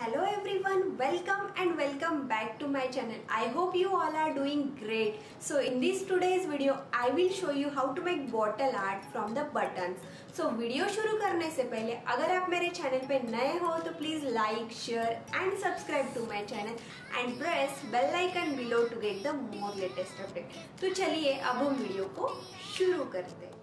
hello everyone welcome and welcome back to my channel i hope you all are doing great so in this today's video i will show you how to make bottle art from the buttons so video शुरू करने से पहले अगर आप मेरे channel पे नए हो तो please like share and subscribe to my channel and press bell icon below to get the more latest update तो चलिए अब हम वीडियो को शुरू करते हैं